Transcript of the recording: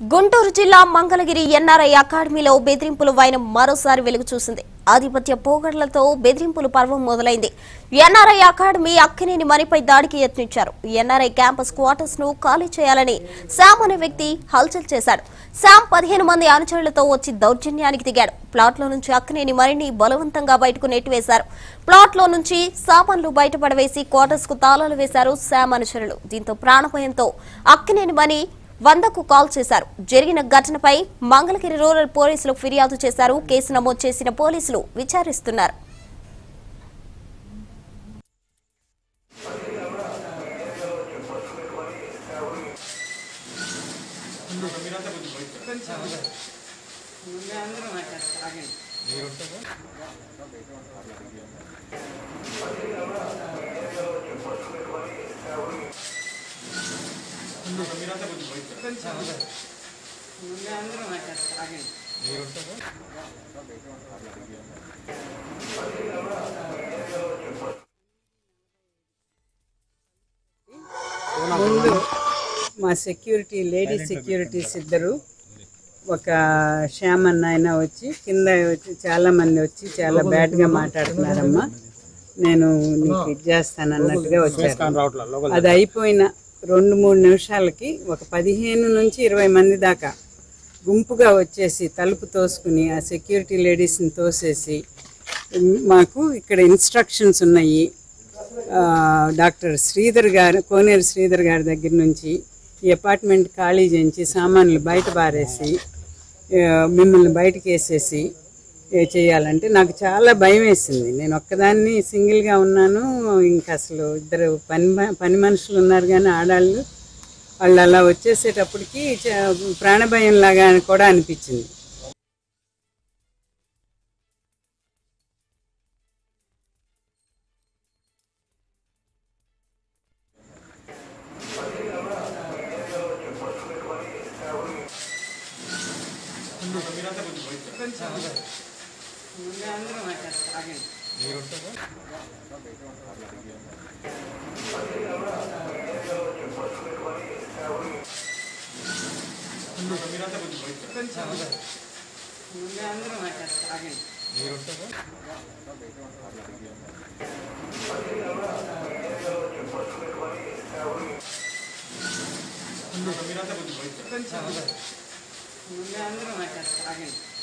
గుంటూరు జిల్లా మంగళగిరి ఎన్ఆర్ఐ అకాడమీలో బెదిరింపుల వైనం మరోసారి వెలుగు చూసింది. ఆధిపత్య పోగడలతో బెదిరింపుల పర్వం మొదలైంది. ఎన్ఆర్ఐ అకాడమీ అక్కినేని మణిపై దాడికి యత్నించారు. ఎన్ఆర్ఐ క్యాంపస్ క్వార్టర్స్ను ఖాళీ చేయాలని శామ్ అనే వ్యక్తి హల్చల్ చేశాడు. శామ్ పదిహేను మంది అనుచరులతో వచ్చి దౌర్జన్యానికి దిగాడు. ప్లాట్లో నుంచి అక్కినేని మణిని బలవంతంగా బయటకు నెట్టివేశారు. ప్లాట్లో నుంచి సామాన్లు బయటపడవేసి క్వార్టర్స్కు తాళాలు వేశారు శామ్ అనుచరులు. దీంతో ప్రాణభయంతో అక్కినేని మణి వందకు కాల్ చేశారు. జరిగిన ఘటనపై మంగళగిరి రూరల్ పోలీసులు ఫిర్యాదు చేశారు. కేసు నమోదు చేసిన పోలీసులు విచారిస్తున్నారు. ముందు. మా సెక్యూరిటీ లేడీ సెక్యూరిటీస్ ఇద్దరు. ఒక శ్యామ్ అన్న ఆయన వచ్చి కింద వచ్చి చాలా మంది వచ్చి చాలా బ్యాడ్గా మాట్లాడుతున్నారమ్మా. నేను నీకు ఇది చేస్తాను అన్నట్టుగా వచ్చారు. అది అయిపోయిన రెండు మూడు నిమిషాలకి ఒక పదిహేను నుంచి ఇరవై మంది దాకా గుంపుగా వచ్చేసి తలుపు తోసుకుని ఆ సెక్యూరిటీ లేడీస్ని తోసేసి మాకు ఇక్కడ ఇన్స్ట్రక్షన్స్ ఉన్నాయి. డాక్టర్ శ్రీధర్ గారు కోనేరు శ్రీధర్ గారి దగ్గర నుంచి ఈ అపార్ట్మెంట్ ఖాళీ చేయించి సామాన్లు బయట పారేసి మిమ్మల్ని బయటకు వేసేసి చేయాలంటే నాకు చాలా భయం వేసింది. నేను ఒక్కదాన్ని సింగిల్గా ఉన్నాను. ఇంకా అసలు ఇద్దరు పని పని మనుషులు ఉన్నారు కానీ ఆడాళ్ళు. వాళ్ళు అలా వచ్చేసేటప్పటికి ప్రాణభయం లాగా కూడా అనిపించింది. ముందే అందరూ మాట్లాడతారు ఆగండి ముందే అందరూ మాట్లాడతారు ఆగండి